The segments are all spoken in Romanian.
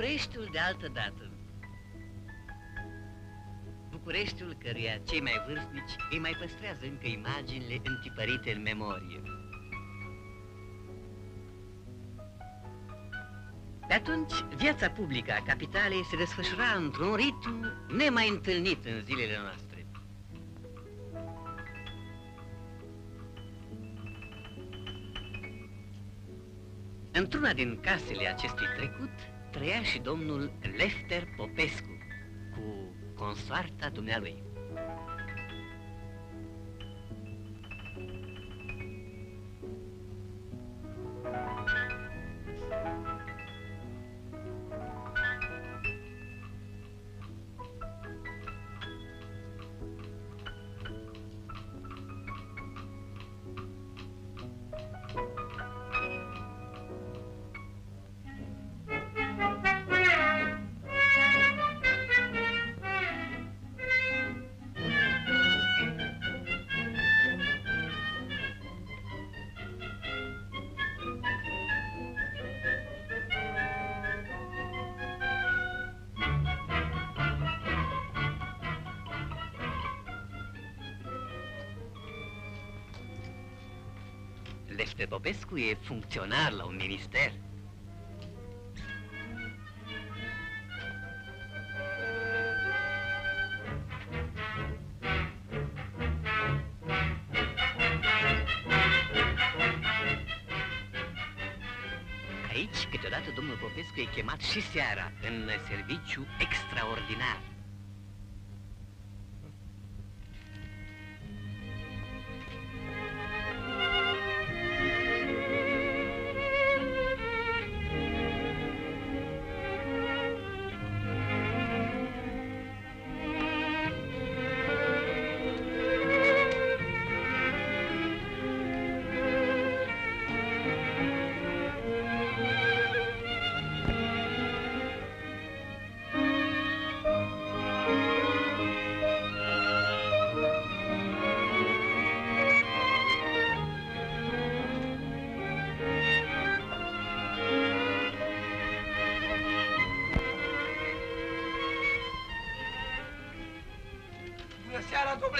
Bucureștiul de altă dată. Bucureștiul căruia cei mai vârstnici îi mai păstrează încă imaginile întipărite în memorie. De atunci, viața publică a capitalei se desfășura într-un ritm nemai întâlnit în zilele noastre. Într-una din casele acestui trecut, trăia și domnul Lefter Popescu cu consoarta dumnealui. Lefter Popescu e funcționar la un minister.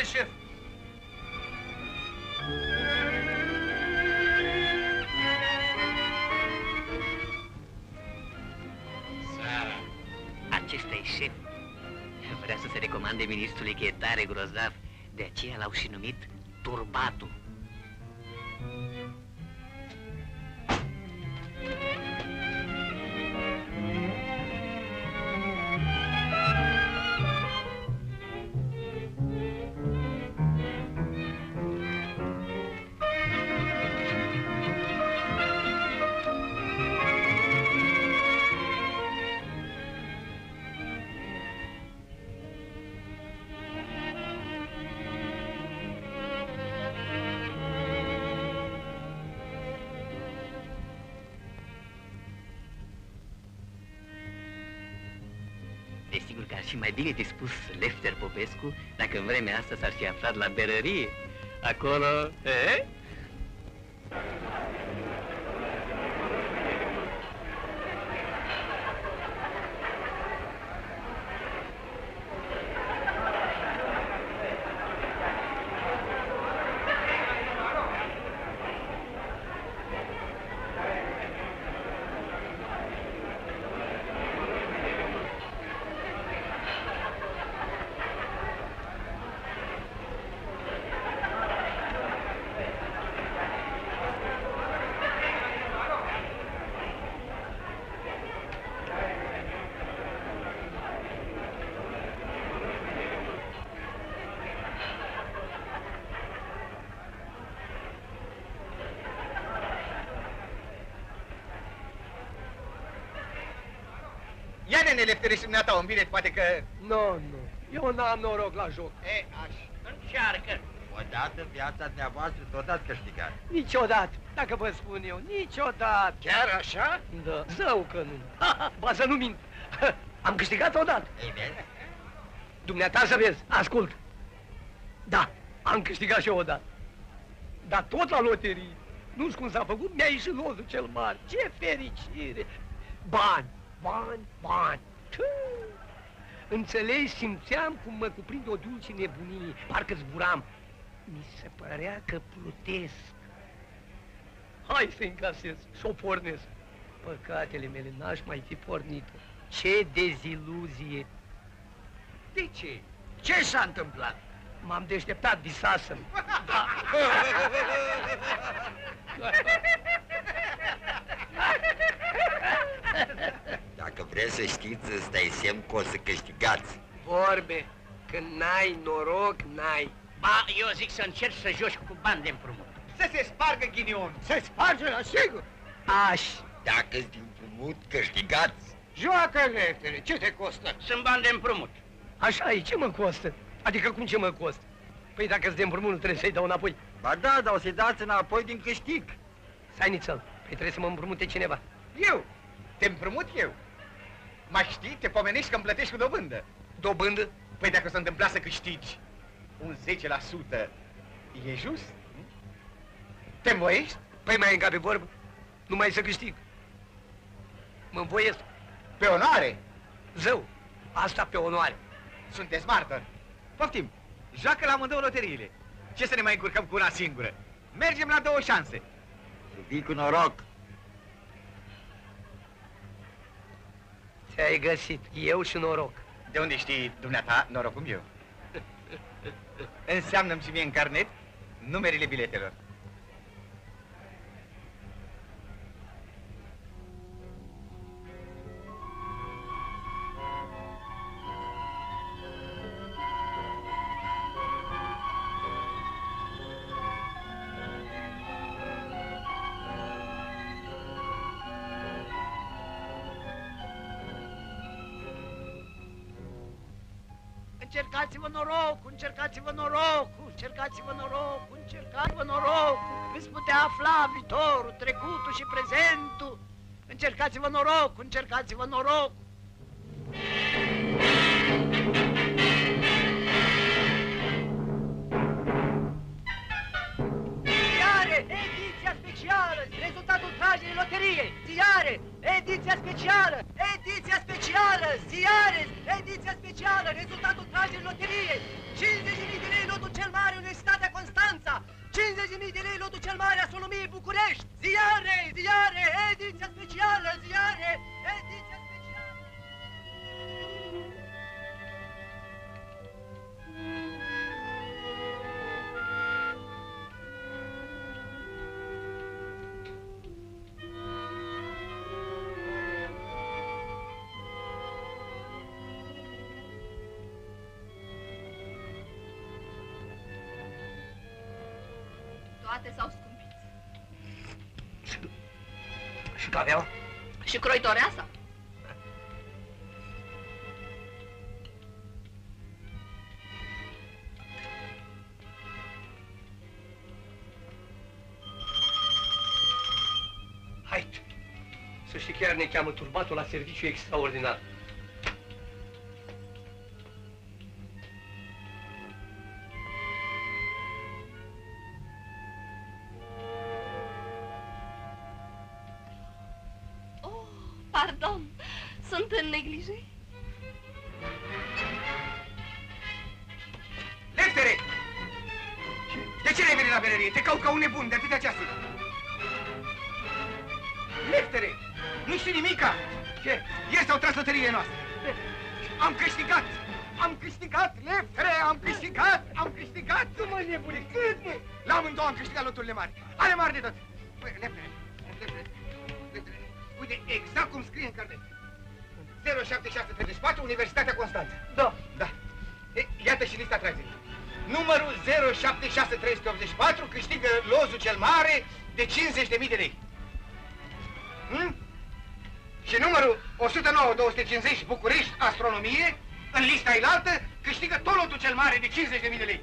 Domnule șef! Seara. Acesta e șef. Vrea să se recomande ministrului că e tare grozav. De aceea l-au și numit mai bine dispus Lefter Popescu dacă în vremea asta s-ar fi aflat la berărie. Acolo, e? Ia nene leftere și dumneata un bilet, poate că... Nu, nu. Eu n-am noroc la joc. E, aș. Încearcă. Odată în viața dumneavoastră tot ați câștigat. Niciodată, dacă vă spun eu, niciodată. Chiar așa? Da, zău că nu. Ba să nu mint. Am câștigat odată. Ei, vezi? Dumneata să vezi, ascult. Da, am câștigat și eu odată. Dar tot la loterie. Nu știu cum s-a făcut, mi-a ieșit lozul cel mare. Ce fericire! Bani, bani, bani. Tă! Înțelegi, simțeam cum mă cuprinde o dulce nebunie, parcă zburam. Mi se părea că plutesc. Hai să încasez și o pornesc. Păcatele mele n-aș mai fi pornit Ce deziluzie! De ce? Ce s-a întâmplat? M-am deșteptat, visasem. Da. Dacă vreți să știți, ăsta e semn că o să câștigați. Vorbe, când n-ai noroc, n-ai. Ba, eu zic să încerci să joci cu bani de împrumut. Să se spargă ghinion. Se sparge la sigur. Aș. Dacă-s din frumut, câștigați. Joacă leftere, ce te costă? Sunt bani de împrumut. Așa e, ce mă costă? Adică cum ce mă costă? Păi dacă-ți de împrumut, nu trebuie să-i dau înapoi. Ba da, dar o să-i dați înapoi din câștig. Stai nițel, păi trebuie să mă împrumute cineva. Eu? Te împrumut eu? Mai știi, te pomenești că îmi plătești cu dobândă. Dobândă? Păi dacă s-a întâmplat să câștigi un 10%, e just? nu? Te învoiești? Păi mai încape vorbă? Nu mai să câștig. Mă învoiesc. Pe onoare? Zău, asta pe onoare. Sunteți martor. Poftim, joacă la amândouă loteriile. Ce să ne mai încurcăm cu una singură? Mergem la două șanse. Să vii cu noroc. Ți-ai găsit, eu și noroc. De unde știi dumneata norocul meu? Înseamnă-mi și mie în carnet numerele biletelor. Încercați-vă norocul, încercați-vă norocul, încercați-vă norocul. Veți putea afla viitorul, trecutul și prezentul. Încercați-vă norocul, încercați-vă norocul. Ziare, ediția specială, rezultatul tragerii loteriei. Ziare, ediția specială, ediția specială, ziare, ediția specială, rezultatul tragerii loteriei. 50.000 de lei lotul cel mare Universitatea Constanța. 50.000 de lei lotul cel mare Astronomiei București. Ziare, ziare, ediția specială, ziare, cheamă turbatul la serviciu extraordinar. Numărul 076384 câștigă lozul cel mare de 50.000 de lei. Hm? Și numărul 109-250 București, astronomie, în lista ilaltă, câștigă tot lotul cel mare de 50.000 de lei.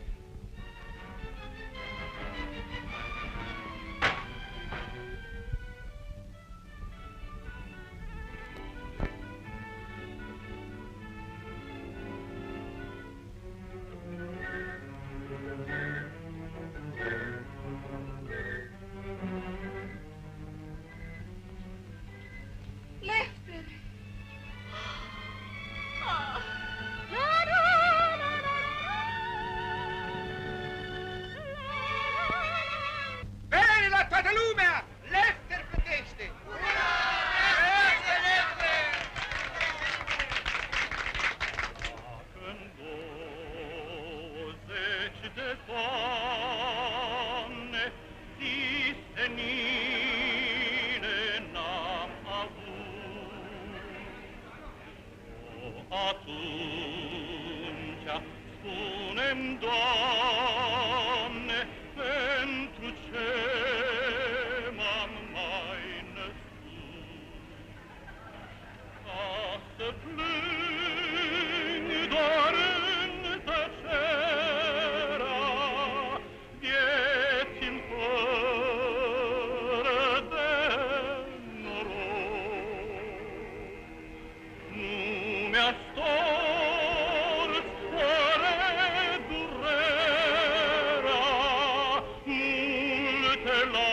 te lo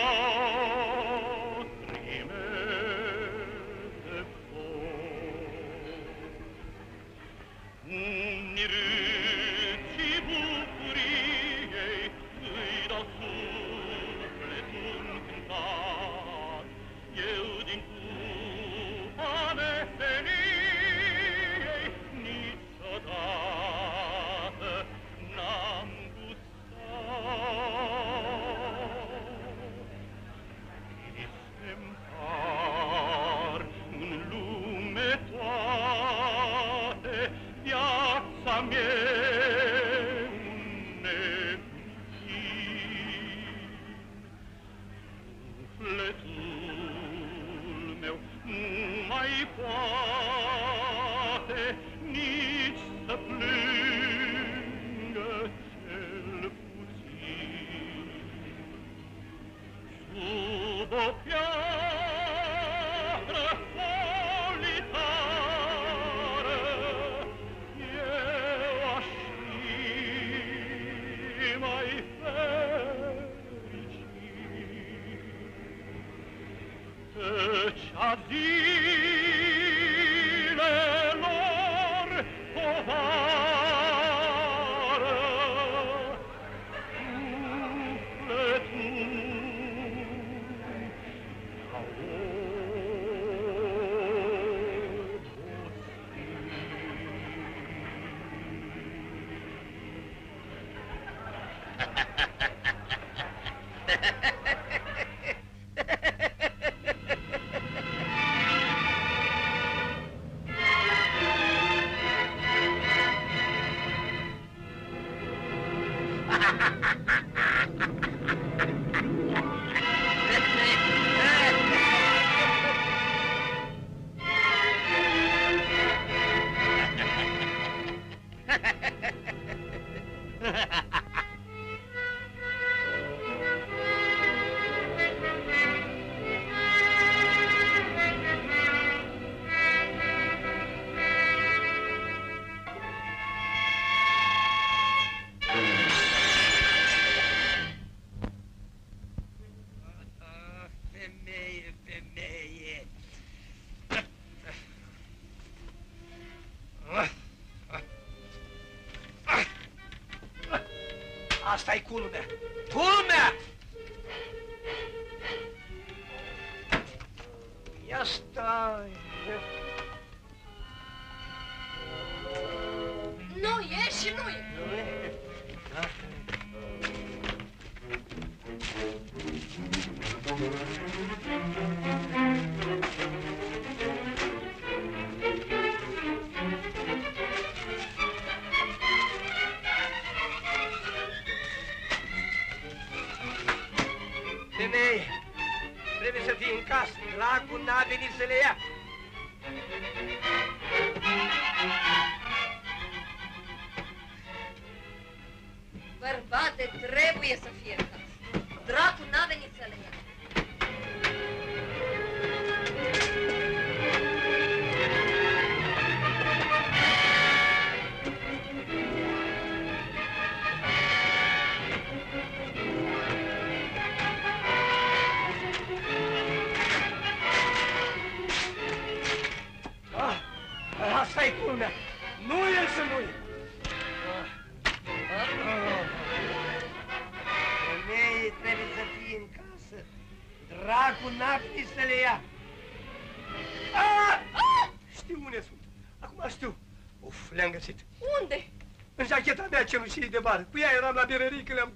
var. Bu yayına da bir erikilem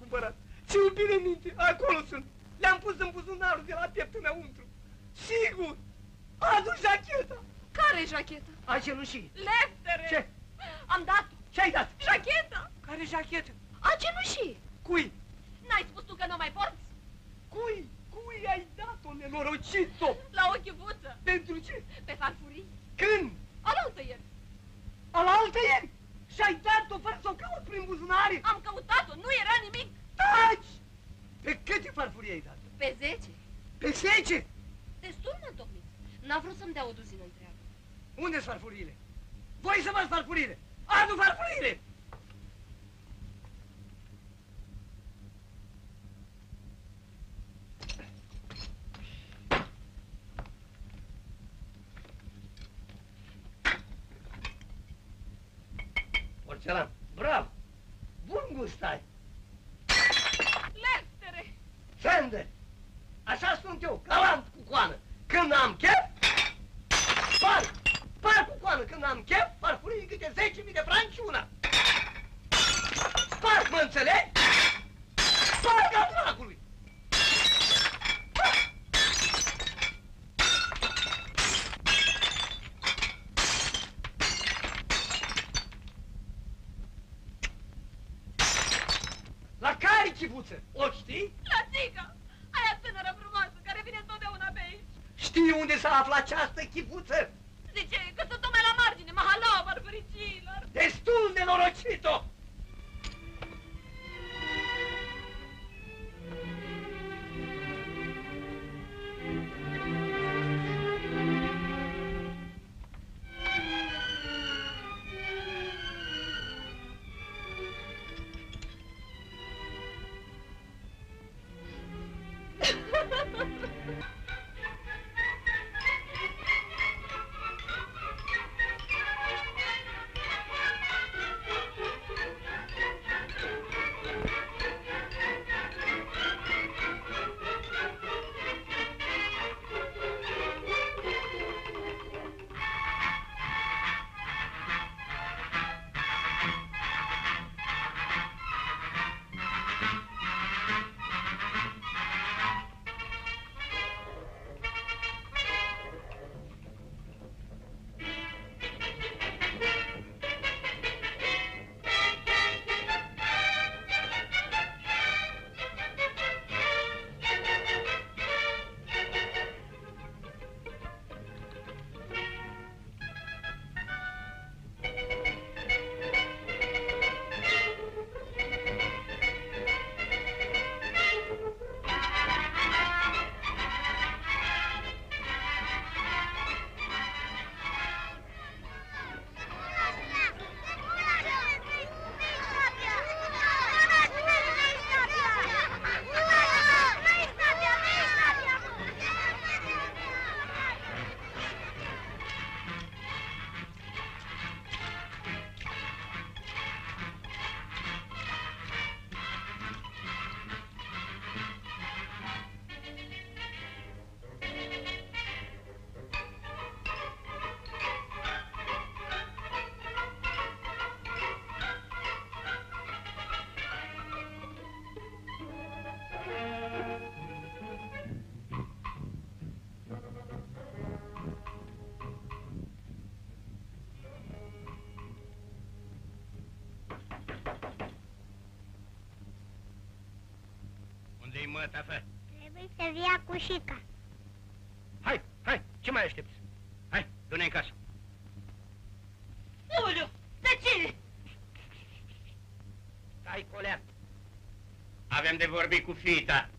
stai. Lestere! Fende! Așa sunt eu, galant cu coană. Când am chef, par, par cu coană. Când am chef, parfurii câte 10.000 de franci una. Par, mă înțelegi? Kaçaklı kim Unde-i măta ta? Trebuie să vii acușica. Hai, hai, ce mai aștepți? Hai, du-ne în casă. Iuliu, de ce? Stai, colea. Avem de vorbit cu fiita.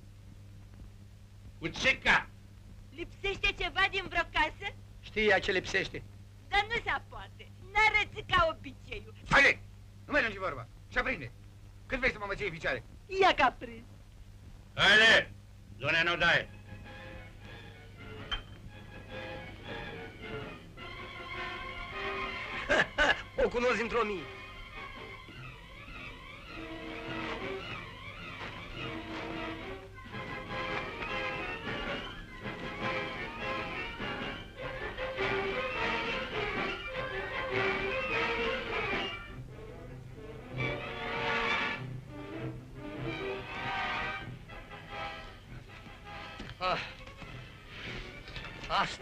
Cu ce? Lipsește ceva din vreo casă? Știi ce lipsește. Dar nu se poate. N-arăți ca obiceiul. Haide! Nu mai și vorba. Și aprinde. Cât vrei să mă mății picioare? Ia ca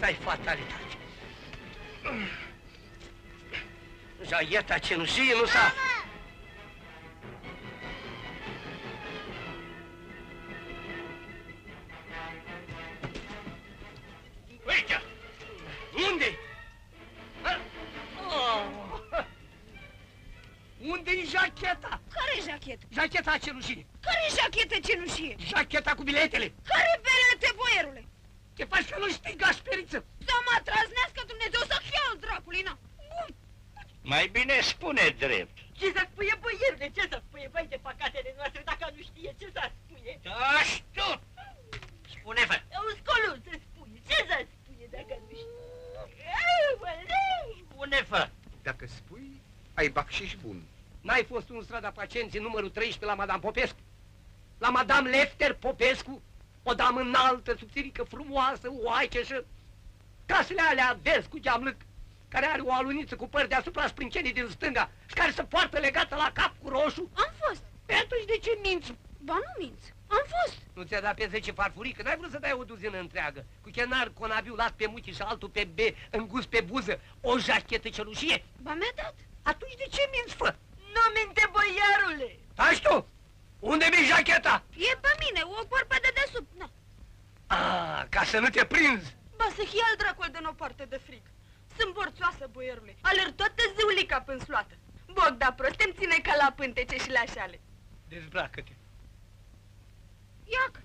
Asta e fatalitate. Jaieta cenușie nu s-a... Aici! Unde? Ah. Oh. Unde-i jacheta? Care jachetă? Jacheta cenușie. Care jachetă cenușie? Jacheta cu biletele. Care belete, boierule? Te faci că nu știi, gașperiță. Să mă trăznească Dumnezeu să chiar dracului, na! Bun. Mai bine spune drept. Ce să spuie, boierule, ce să spuie, băi, de păcatele noastre, dacă nu știe ce să spuie? Taci tu! Spune-vă! Un scolu să spuie, ce să spuie dacă nu știe? Aoleu! Spune-vă! Dacă spui, ai bacșiș bun. N-ai fost în strada pacienții numărul 13 la Madame Popescu? La Madame Lefter Popescu? O damă înaltă, subțirică, frumoasă, oaiceșă. Casele alea verzi cu geamlâc, care are o aluniță cu păr deasupra sprâncenii din stânga și care se poartă legată la cap cu roșu. Am fost. Pe atunci de ce minți? Ba nu minți. Am fost. Nu ți-a dat pe 10 farfurii, că n-ai vrut să dai o duzină întreagă. Cu chenar conabiu lat pe muchi și altul pe B, îngust pe buză, o jachetă cenușie. Ba mi-a dat. Atunci de ce minți, fă? Nu minte, boiarule. Taci tu! Unde mi jacheta? E pe mine, o poarpă de desubt, na. Ah, ca să nu te prinzi. Ba să fie al dracul de o parte de frig. Sunt borțoasă, boierule. Alerg toată ziulica până sluată. Bogda prost, îmi ține ca la pântece și la șale. Dezbracă-te. Iacă.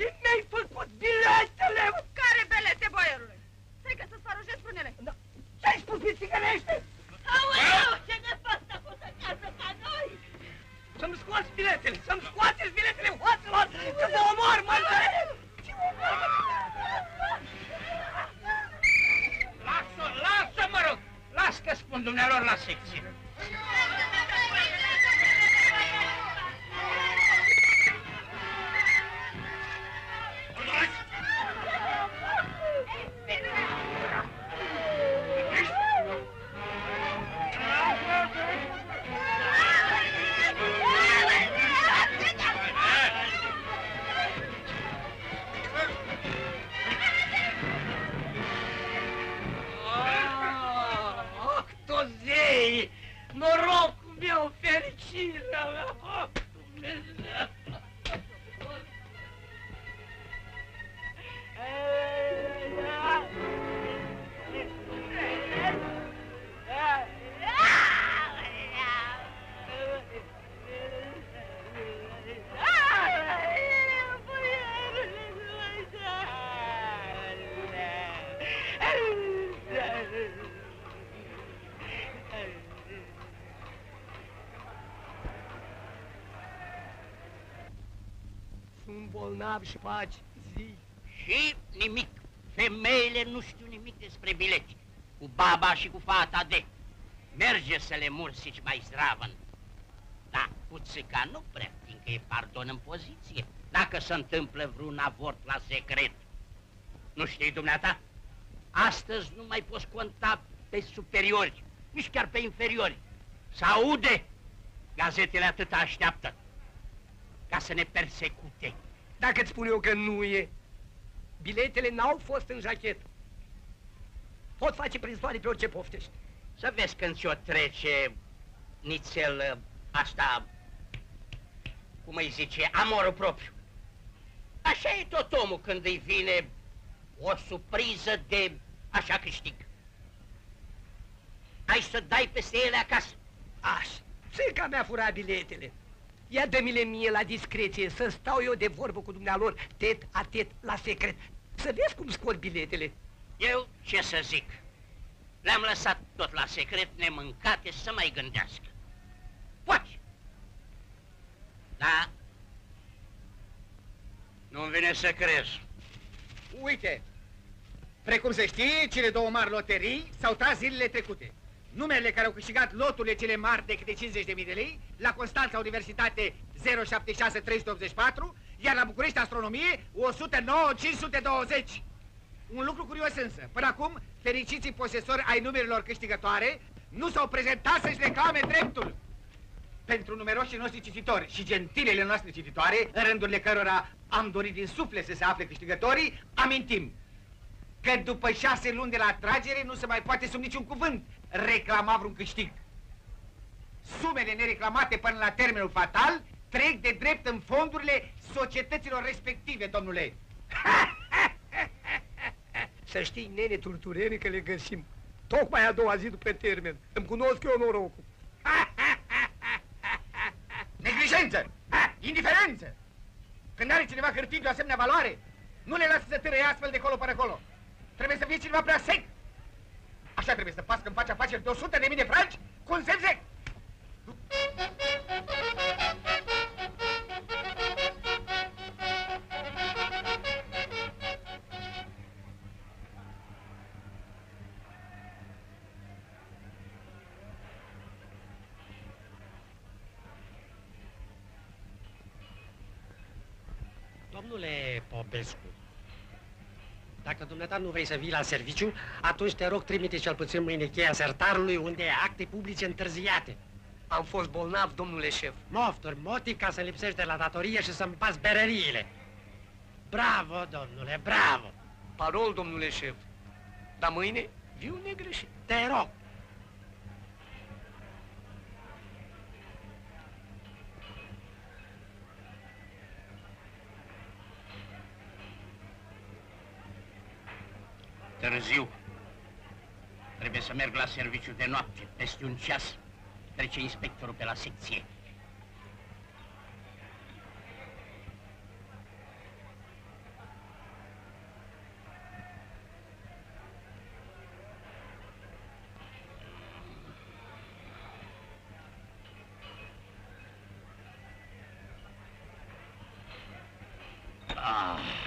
Ce mi-ai făcut biletele? Care belete, boierule? Stai că să-ți arunjez prunele. Da. Ce-ai spus, pițigănește? Aoleu, ce nefastă a fost acasă ca noi! Să-mi scoați biletele, să-mi scoateți biletele hoților, că vă omor, mă! Ce omor, mă? Lasă, lasă, mă rog! Las că spun dumnealor la secție. Sunt bolnav și faci zi. Și nimic. Femeile nu știu nimic despre bilete. Cu baba și cu fata de. Merge să le mursici mai zdravăn. Da, cu țica nu prea, fiindcă e pardon în poziție. Dacă se întâmplă vreun avort la secret. Nu știi, dumneata? Astăzi nu mai poți conta pe superiori, nici chiar pe inferiori. Să aude! Gazetele atât așteaptă ca să ne persecute. Dacă îți spun eu că nu e, biletele n-au fost în jachetă. Pot face prinsoare pe orice poftești. Să vezi când ți-o trece nițel asta, cum îi zice, amorul propriu. Așa e tot omul când îi vine o surpriză de așa câștig. Ai să dai peste ele acasă. Aș, țica mea fura biletele. Ia dă-mi-le mie la discreție, să stau eu de vorbă cu dumnealor, tet a tet, la secret. Să vezi cum scot biletele. Eu ce să zic? Le-am lăsat tot la secret, nemâncate, să mai gândească. Poți. Da? Nu-mi vine să crezi. Uite, precum se știe, cele două mari loterii s-au tras zilele trecute. Numerele care au câștigat loturile cele mari de câte 50.000 de lei, la Constanța Universitate 076384, iar la București Astronomie 109520. Un lucru curios însă, până acum, fericiții posesori ai numerelor câștigătoare nu s-au prezentat să-și reclame dreptul. Pentru numeroșii noștri cititori și gentilele noastre cititoare, în rândurile cărora am dorit din suflet să se afle câștigătorii, amintim că după șase luni de la atragere nu se mai poate sub niciun cuvânt reclama vreun câștig. Sumele nereclamate până la termenul fatal trec de drept în fondurile societăților respective, domnule. Să știi, nene turturene, că le găsim. Tocmai a doua zi după termen. Îmi cunosc eu norocul. Neglijență! Indiferență! Când are cineva hârtii de o asemenea valoare, nu le lasă să târăie astfel de colo până acolo. Trebuie să fie cineva prea sec. Așa trebuie să faci când faci afaceri de 100 de mii de franci cu un semn sec. Domnule Popescu, dacă dumneata nu vrei să vii la serviciu, atunci te rog trimite cel puțin mâine cheia sertarului unde e acte publice întârziate. Am fost bolnav, domnule șef. Mofturi, motiv ca să lipsești de la datorie și să-mi pas bereriile. Bravo, domnule, bravo! Parol, domnule șef. Dar mâine viu negreșit. Te rog! Târziu. Trebuie să merg la serviciu de noapte. Peste un ceas trece inspectorul pe la secție. Ah.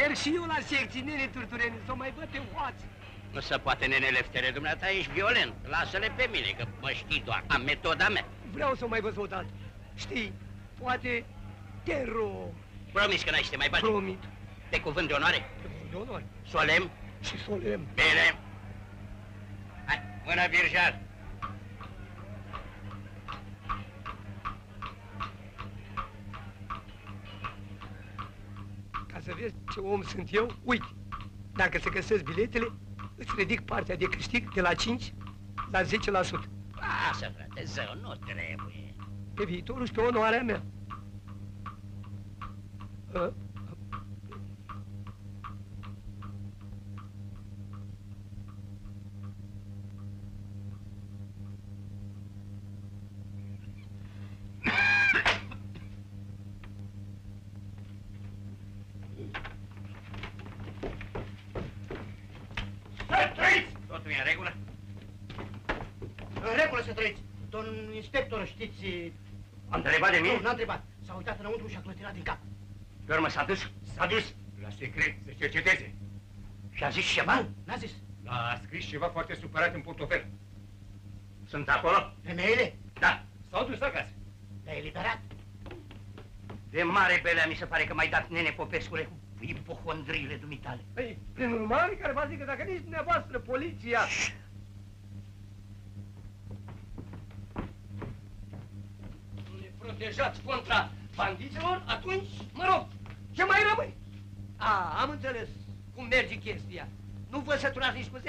Merg și eu la secții, nene turturene, să o mai văd pe oață. Nu se poate, nene Leftere, dumneata ești violent. Lasă-le pe mine, că mă știi doar. Am metoda mea. Vreau să o mai văd odată. Știi, poate te rog. Promis că n-ai să te mai bagi. Promit. Pe cuvânt de onoare? Pe cuvânt de onoare. Solemn? Și solemn. Bine. Hai, Mână, birjar! Ca să vezi ce om sunt eu, uite, dacă se găsesc biletele, îți ridic partea de câștig de la 5 la 10%. Lasă, frate, zău, nu trebuie. Pe viitorul și pe onoarea mea. Uh, Să trăiți! Totul e în regulă? În regulă să trăiți. Domn inspector, știți... Am întrebat de Nu, mine? n-a întrebat. S-a uitat înăuntru și a clătirat din cap. Pe urmă s-a dus S-a dus la secret să cerceteze. și a zis ceva? Nu, n-a zis. A scris ceva foarte supărat în portofel. Sunt acolo? Femeile Da. S-au dus acasă. le-a eliberat. De mare belea mi se pare că mai dat nene Popescule cu ipohondriile dumitale. Păi, prin urmare, care va zică, dacă nici dumneavoastră, poliția... Nu ne protejați contra bandiților, atunci, mă rog, ce mai rămâne? A, am înțeles cum merge chestia. Nu vă săturați nici cu 10%.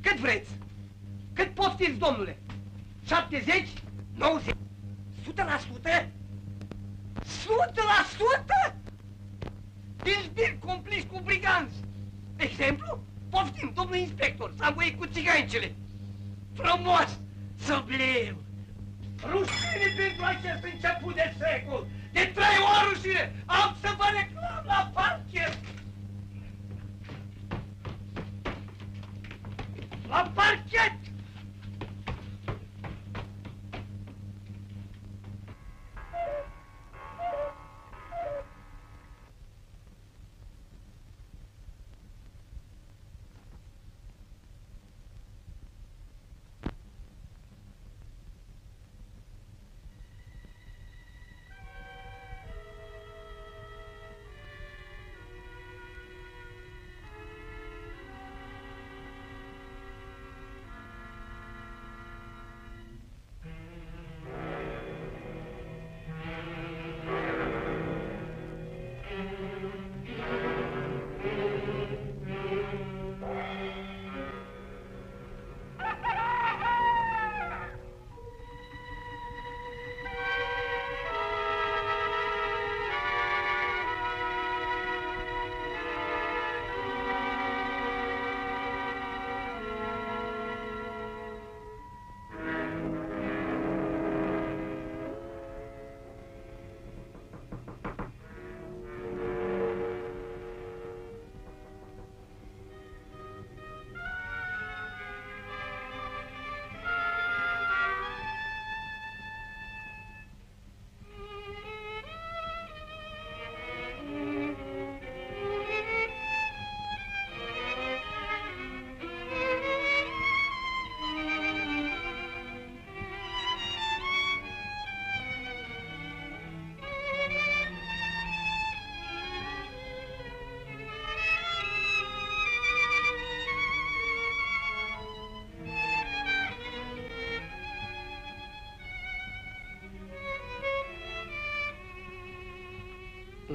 Cât vreți? Cât poftiți, domnule? 70? 90? 100%? 100%? Dezbir complici cu briganți. Exemplu? Poftim, domnul inspector, s-a învoit cu țigancele. Frumos, sublime. Rușine pentru acest început de secol. De trei ori rușine. Am să vă reclam la parchet. La parchet!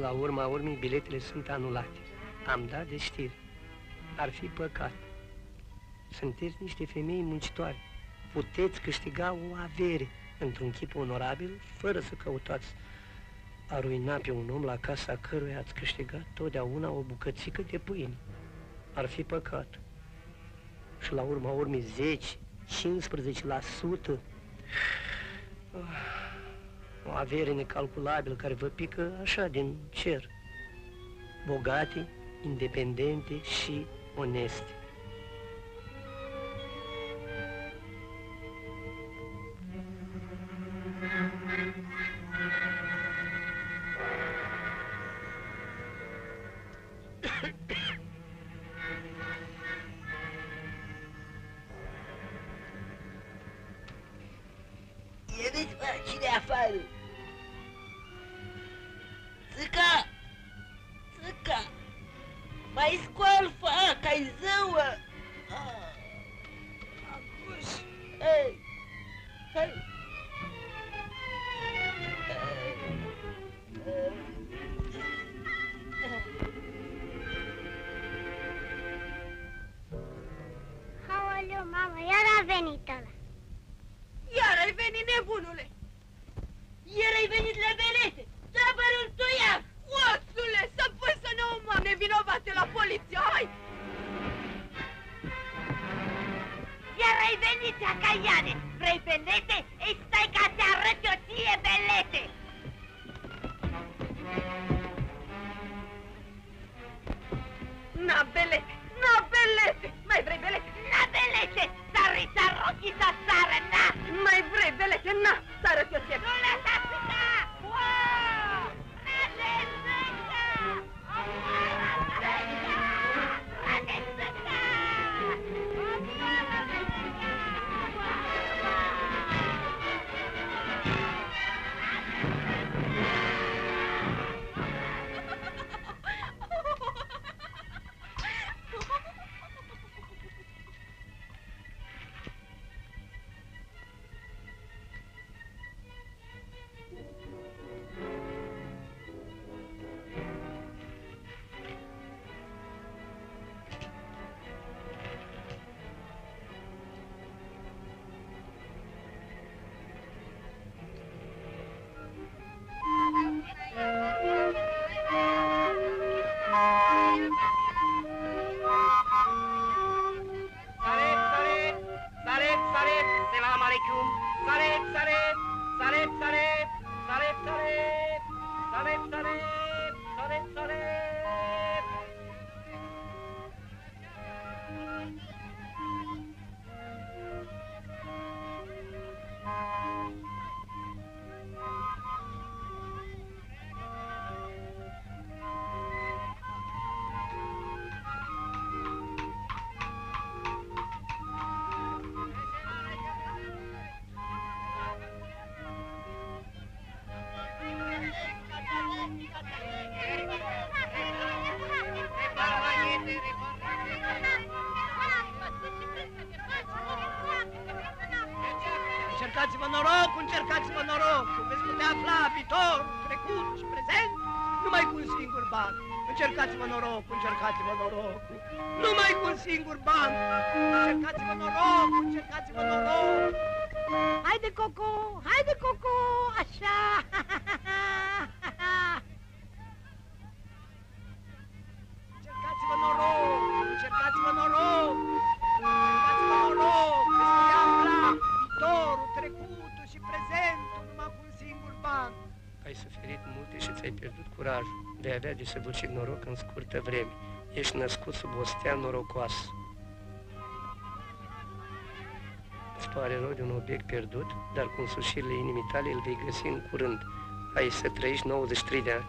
La urma urmei, biletele sunt anulate. Am dat de știri. Ar fi păcat. Sunteți niște femei muncitoare. Puteți câștiga o avere într-un chip onorabil, fără să căutați a ruina pe un om la casa căruia ați câștigat totdeauna o bucățică de pâine. Ar fi păcat. Și la urma urmei 10, 15%. O avere necalculabilă care vă pică așa din cer. Bogate, independente și oneste. れ fac. Încercați-vă norocul, încercați-vă norocul. Numai cu un singur ban. Încercați-vă norocul, încercați-vă norocul. Haide, Coco, haide, Coco, așa. trage duci în noroc în scurtă vreme. Ești născut sub o stea norocoasă. Îți pare rău de un obiect pierdut, dar cu însușirile inimii tale îl vei găsi în curând. Ai să trăiești 93 de ani.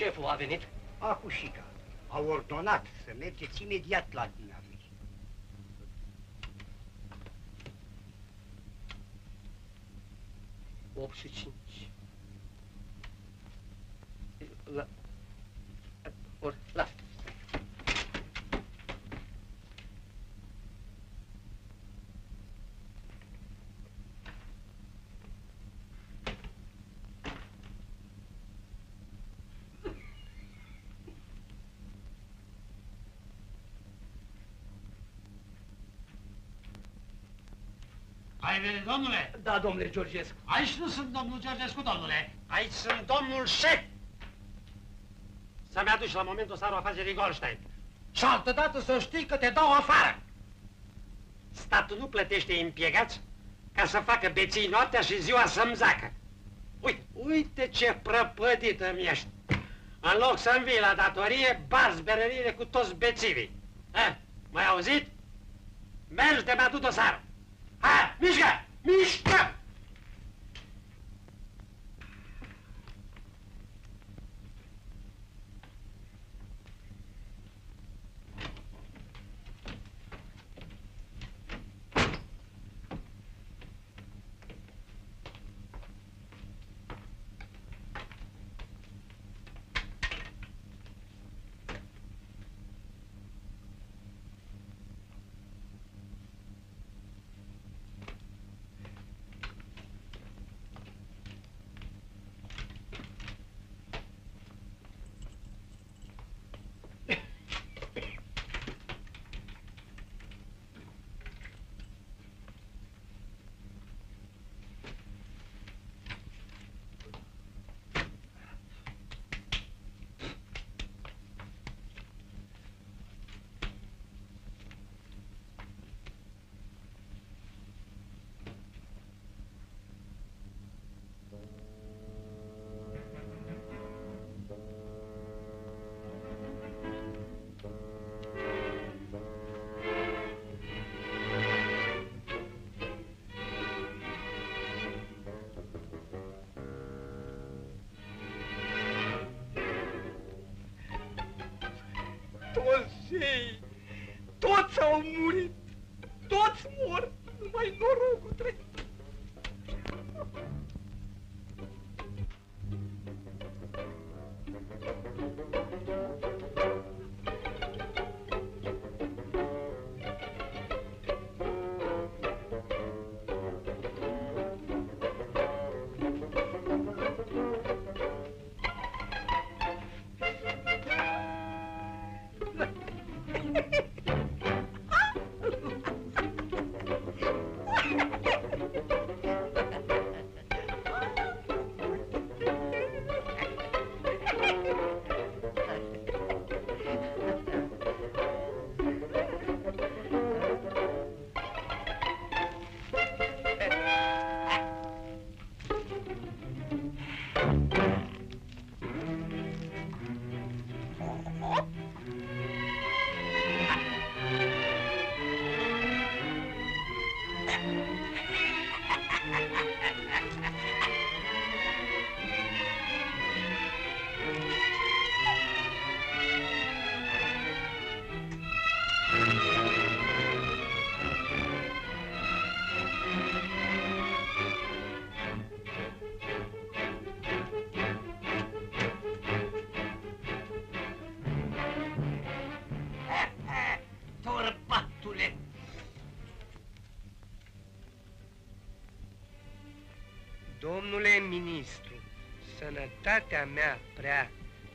șeful a venit? Acușica. A ordonat să mergeți imediat la hainele, domnule? Da, domnule Georgescu. Aici nu sunt domnul Georgescu, domnule. Aici sunt domnul șef. Să-mi aduci la momentul ăsta afacerii Goldstein. Și altădată să știi că te dau afară. Statul nu plătește impiegați ca să facă beții noaptea și ziua să-mi zacă. Uite, uite ce prăpădită mi-ești. În loc să-mi vii la datorie, barzi berările cu toți bețivii. Eh, mai auzit? Mergi de mi-adu dosarul. 没事 Toți ei, toți au Domnule ministru, sănătatea mea prea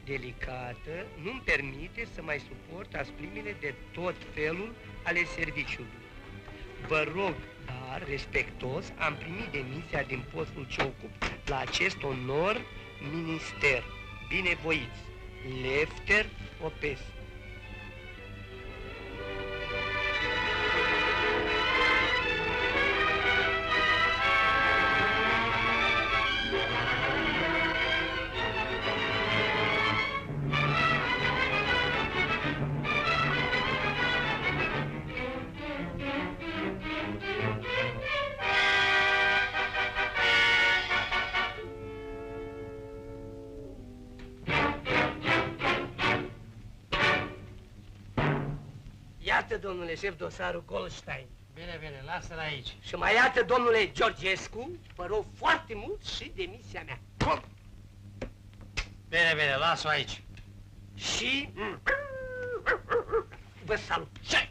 delicată nu-mi permite să mai suport asprimile de tot felul ale serviciului. Vă rog, dar, respectos, am primit demisia din postul ce ocup la acest onor minister. Binevoiți, Lefter Popescu. Domnule șef, dosarul Goldstein. Bine, bine, lasă-l aici. Și mai iată, domnule Georgescu, vă rog foarte mult și demisia mea. Bine, bine, lasă-o aici. Și vă salut. Ce?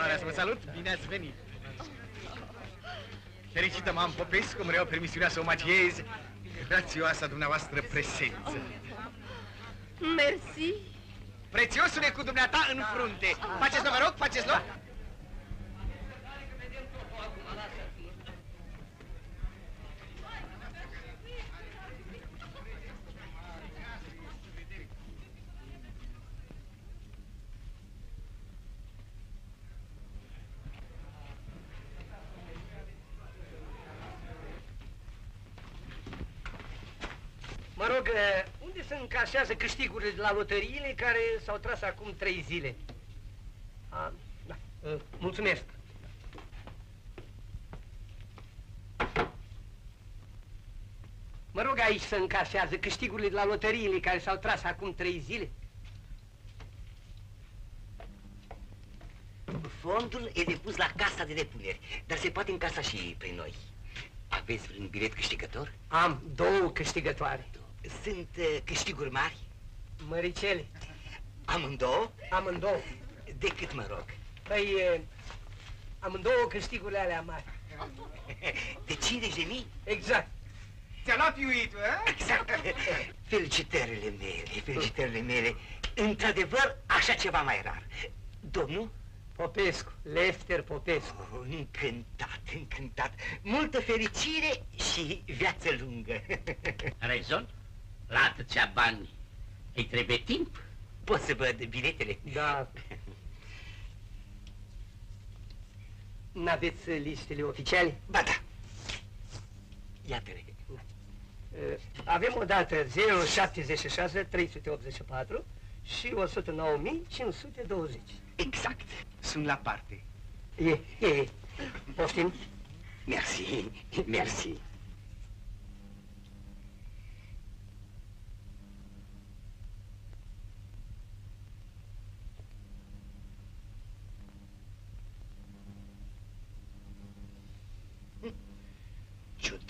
Onoarea să vă salut, bine ați venit. Fericită m-am Popescu, îmi reau permisiunea să omagiez grațioasa dumneavoastră prezență. Mersi. Prețiosule cu dumneata în frunte. Faceți loc, vă rog, faceți loc. Mă rog, eh, unde se încasează câștigurile de la loteriile care s-au tras acum trei zile? A, da, eh, mulțumesc. Mă rog, aici se încasează câștigurile de la loteriile care s-au tras acum trei zile? Fondul e depus la casa de depuneri, dar se poate încasa și prin noi. Aveți vreun bilet câștigător? Am două câștigătoare. Sunt uh, câștiguri mari? Măricele. Amândouă? Amândouă. De cât mă rog? Păi, eh, amândouă câștigurile alea mari. De 50 de mii? Exact. Ți-a luat iuitul, eh? Exact. Felicitările mele, felicitările mele. Într-adevăr, așa ceva mai rar. Domnul? Popescu, Lefter Popescu. Oh, încântat, încântat. Multă fericire și viață lungă. Rezon? La atâția bani îi trebuie timp? Pot să văd biletele? Da. N-aveți listele oficiale? Ba da. Iată-le. Eh, Avem o dată 076 384 și 109.520. Exact. Sunt la parte. E, e, poftim? Merci, merci.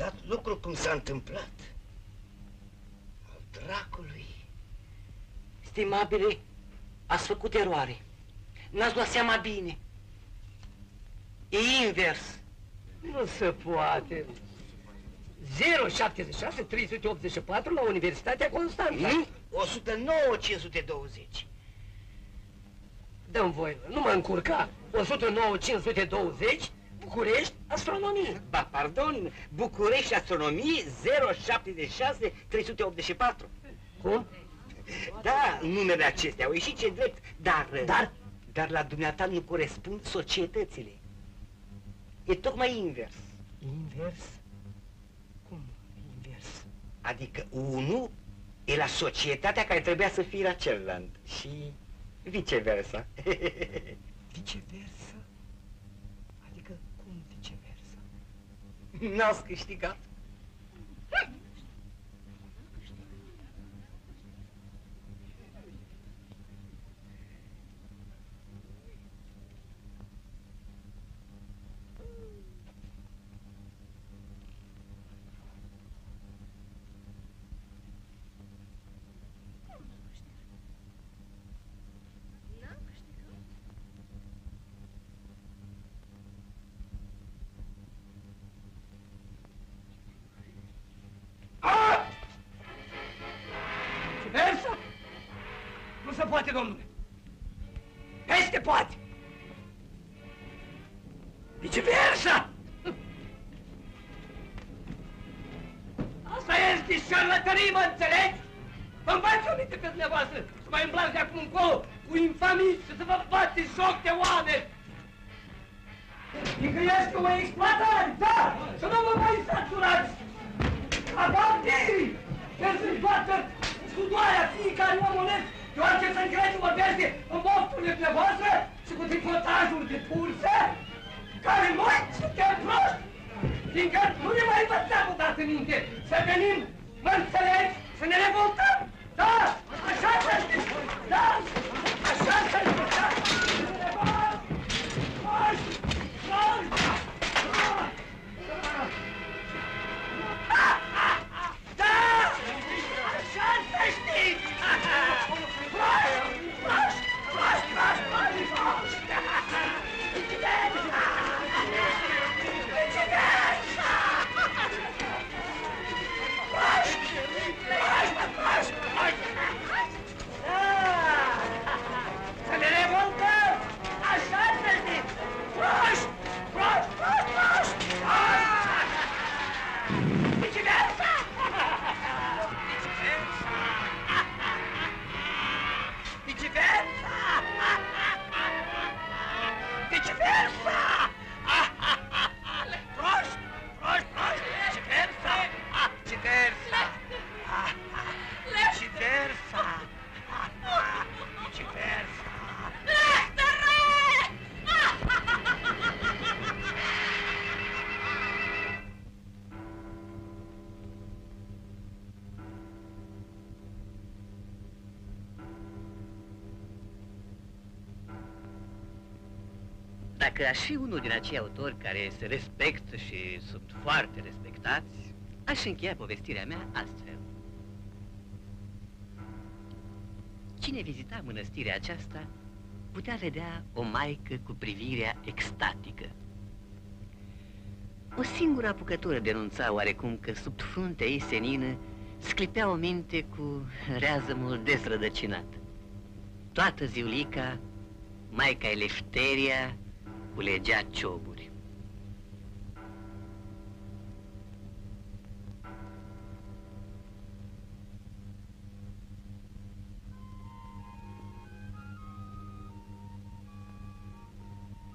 Ciudat lucru cum s-a întâmplat. Al dracului. Stimabile, ați făcut eroare. N-ați luat seama bine. E invers. Nu se poate. 076 384 la Universitatea Constanța. Nu? 109 520. Dăm voie, nu mă încurca. 109 520 București, astronomie. Ba, pardon, București Astronomie 076 384. Cum? Da, numele acestea au ieșit ce drept, dar... Dar? Dar la dumneata nu corespund societățile. E tocmai invers. Invers? Cum invers? Adică unul e la societatea care trebuia să fie la celălalt și viceversa. Viceversa? Adică cum viceversa? N-ați câștigat. Viceversa? Este șarlătărie, mă înțelegi? Vă învați o minte pe dumneavoastră să mai îmblați de acum încolo cu infamii și să vă bați joc de oameni! Fiindcă este o exploatare, da! Să nu vă mai saturați! Abantirii! Trebuie să-și bată sudoarea fiecare om onest, deoarece să încrede vorbește în mofturile dumneavoastră și cu tripotajul de pulse, care noi suntem proști, fiindcă nu ne mai învățăm odată minte să venim, mă înțelegi, să ne revoltăm, da, Dacă aș fi unul din acei autori care se respectă și sunt foarte respectați, aș încheia povestirea mea astfel. Cine vizita mănăstirea aceasta putea vedea o maică cu privirea extatică. O singură apucătură denunța oarecum că sub fruntea ei senină sclipea o minte cu reazămul dezrădăcinat. Toată ziulica, maica Elefteria culegea cioburi.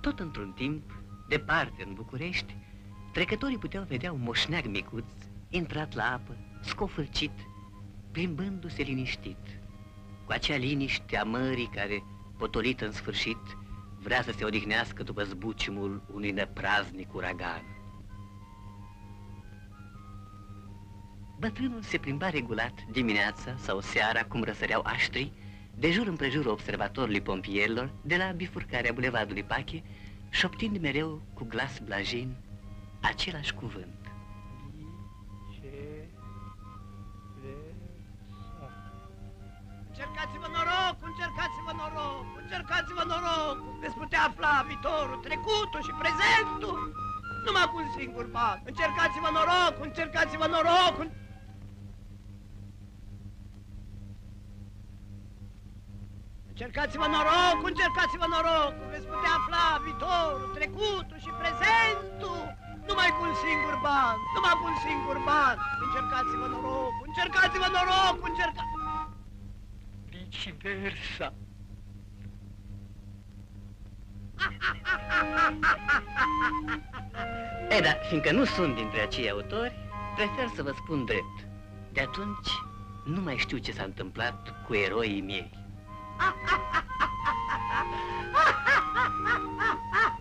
Tot într-un timp, departe în București, trecătorii puteau vedea un moșneag micuț, intrat la apă, scofârcit, plimbându-se liniștit, cu acea liniște a mării care, potolită în sfârșit, vrea să se odihnească după zbuciumul unui nepraznic uragan. Bătrânul se plimba regulat dimineața sau seara, cum răsăreau aștrii, de jur împrejurul observatorului pompierilor, de la bifurcarea bulevardului Pache, șoptind mereu cu glas blajin același cuvânt. Putea afla viitorul, trecutul și prezentul, numai cu un singur ban. Încercați-vă noroc, încercați-vă noroc, în- Încercați-vă noroc, încercați-vă noroc, veți putea afla viitorul, trecutul și prezentul, numai cu un singur ban, numai cu un singur ban. Încercați-vă noroc, încercați-vă noroc, încercați... Viceversa. Ei, dar fiindcă nu sunt dintre acei autori, prefer să vă spun drept. De atunci, nu mai știu ce s-a întâmplat cu eroii miei.